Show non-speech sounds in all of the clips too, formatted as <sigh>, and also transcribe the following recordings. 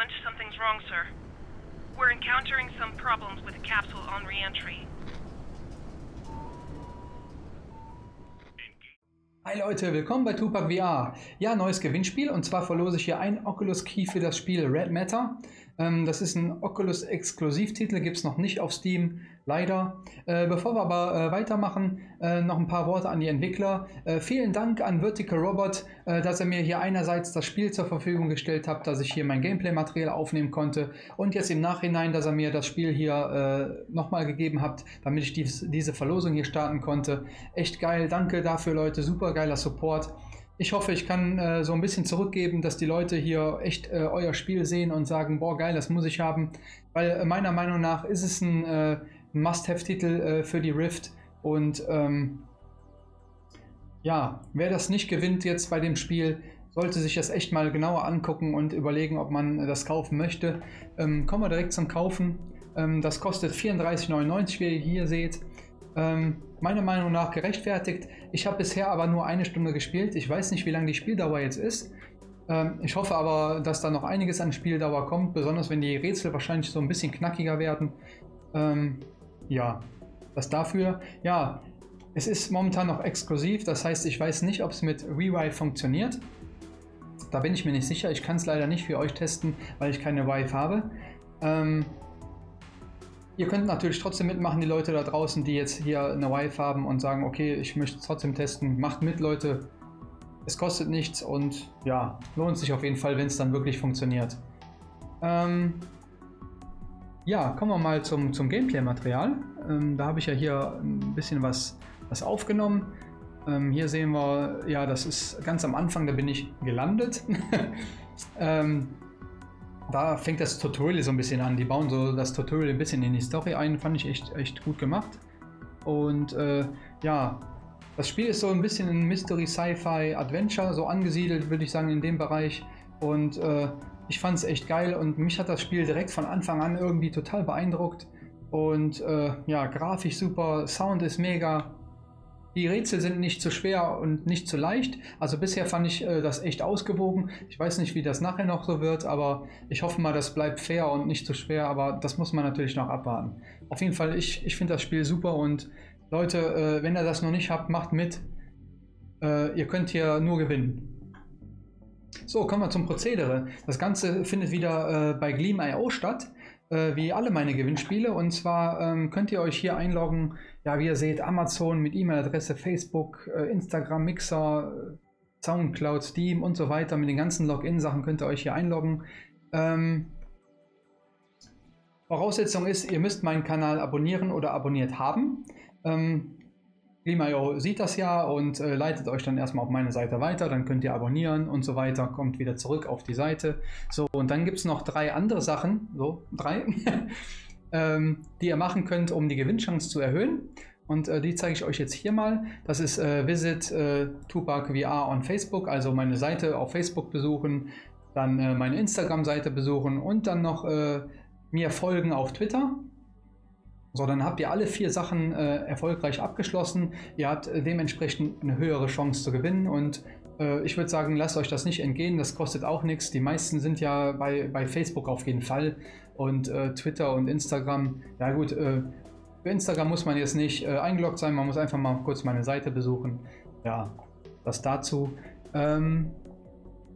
Lynch, something's wrong, sir. We're encountering some problems with the capsule on re-entry. Hi Leute, willkommen bei Tupac VR. Ja, neues Gewinnspiel und zwar verlose ich hier ein Oculus Key für das Spiel Red Matter. Ähm, das ist ein Oculus Exklusivtitel, gibt es noch nicht auf Steam, leider. Äh, bevor wir aber äh, weitermachen, äh, noch ein paar Worte an die Entwickler. Äh, vielen Dank an Vertical Robot, äh, dass er mir hier einerseits das Spiel zur Verfügung gestellt hat, dass ich hier mein Gameplay-Material aufnehmen konnte und jetzt im Nachhinein, dass er mir das Spiel hier äh, nochmal gegeben hat, damit ich dies, diese Verlosung hier starten konnte. Echt geil, danke dafür Leute, super geiler Support. Ich hoffe, ich kann äh, so ein bisschen zurückgeben, dass die Leute hier echt äh, euer Spiel sehen und sagen, boah, geil, das muss ich haben. Weil äh, meiner Meinung nach ist es ein äh, Must-Have-Titel äh, für die Rift. Und ähm, ja, wer das nicht gewinnt jetzt bei dem Spiel, sollte sich das echt mal genauer angucken und überlegen, ob man das kaufen möchte. Ähm, kommen wir direkt zum Kaufen. Ähm, das kostet 34,99, wie ihr hier seht. Ähm, meiner Meinung nach gerechtfertigt. Ich habe bisher aber nur eine Stunde gespielt. Ich weiß nicht, wie lange die Spieldauer jetzt ist. Ähm, ich hoffe aber, dass da noch einiges an Spieldauer kommt, besonders wenn die Rätsel wahrscheinlich so ein bisschen knackiger werden. Ähm, ja, das dafür. Ja, es ist momentan noch exklusiv, das heißt, ich weiß nicht, ob es mit Rewive funktioniert. Da bin ich mir nicht sicher. Ich kann es leider nicht für euch testen, weil ich keine Vive habe. Ähm, Ihr könnt natürlich trotzdem mitmachen, die Leute da draußen, die jetzt hier eine Wife haben und sagen, okay, ich möchte trotzdem testen. Macht mit, Leute. Es kostet nichts und ja, lohnt sich auf jeden Fall, wenn es dann wirklich funktioniert. Ähm, ja, kommen wir mal zum, zum Gameplay-Material. Ähm, da habe ich ja hier ein bisschen was, was aufgenommen. Ähm, hier sehen wir, ja, das ist ganz am Anfang, da bin ich gelandet. <laughs> ähm, da fängt das Tutorial so ein bisschen an. Die bauen so das Tutorial ein bisschen in die Story ein, fand ich echt, echt gut gemacht. Und äh, ja, das Spiel ist so ein bisschen ein Mystery Sci-Fi Adventure, so angesiedelt, würde ich sagen, in dem Bereich. Und äh, ich fand es echt geil und mich hat das Spiel direkt von Anfang an irgendwie total beeindruckt. Und äh, ja, grafisch super, Sound ist mega, die Rätsel sind nicht zu schwer und nicht zu leicht. Also bisher fand ich äh, das echt ausgewogen. Ich weiß nicht, wie das nachher noch so wird, aber ich hoffe mal, das bleibt fair und nicht zu schwer. Aber das muss man natürlich noch abwarten. Auf jeden Fall, ich, ich finde das Spiel super und Leute, äh, wenn ihr das noch nicht habt, macht mit. Äh, ihr könnt hier nur gewinnen. So, kommen wir zum Prozedere. Das Ganze findet wieder äh, bei Gleam.io statt äh, wie alle meine Gewinnspiele. Und zwar ähm, könnt ihr euch hier einloggen, ja, wie ihr seht, Amazon mit E-Mail-Adresse, Facebook, äh, Instagram, Mixer, Soundcloud, Steam und so weiter. Mit den ganzen Login-Sachen könnt ihr euch hier einloggen. Ähm, Voraussetzung ist, ihr müsst meinen Kanal abonnieren oder abonniert haben. Ähm, Gleam.io sieht das ja und äh, leitet euch dann erstmal auf meine Seite weiter, dann könnt ihr abonnieren und so weiter, kommt wieder zurück auf die Seite. So, und dann gibt es noch drei andere Sachen, so drei, <laughs> ähm, die ihr machen könnt, um die Gewinnchance zu erhöhen. Und äh, die zeige ich euch jetzt hier mal. Das ist äh, Visit äh, Tupac VR on Facebook, also meine Seite auf Facebook besuchen, dann äh, meine Instagram-Seite besuchen und dann noch äh, mir folgen auf Twitter. So, dann habt ihr alle vier Sachen äh, erfolgreich abgeschlossen. Ihr habt äh, dementsprechend eine höhere Chance zu gewinnen und äh, ich würde sagen, lasst euch das nicht entgehen, das kostet auch nichts. Die meisten sind ja bei, bei Facebook auf jeden Fall und äh, Twitter und Instagram. Ja gut, äh, für Instagram muss man jetzt nicht äh, eingeloggt sein, man muss einfach mal kurz meine Seite besuchen. Ja, das dazu. Ähm,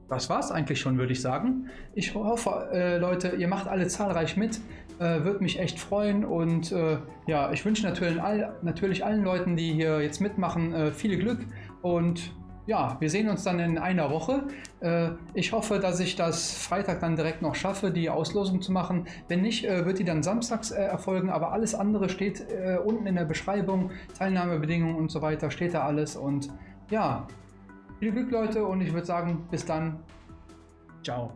das war es eigentlich schon, würde ich sagen. Ich hoffe, äh, Leute, ihr macht alle zahlreich mit. Äh, Würde mich echt freuen. Und äh, ja, ich wünsche natürlich, all, natürlich, allen Leuten, die hier jetzt mitmachen, äh, viel Glück. Und ja, wir sehen uns dann in einer Woche. Äh, ich hoffe, dass ich das Freitag dann direkt noch schaffe, die Auslosung zu machen. Wenn nicht, äh, wird die dann samstags erfolgen. Aber alles andere steht unten in der Beschreibung. Teilnahmebedingungen und so weiter steht da alles. Und ja, viel Glück, Leute, und ich würde sagen, bis dann. Ciao.